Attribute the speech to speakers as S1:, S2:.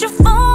S1: your phone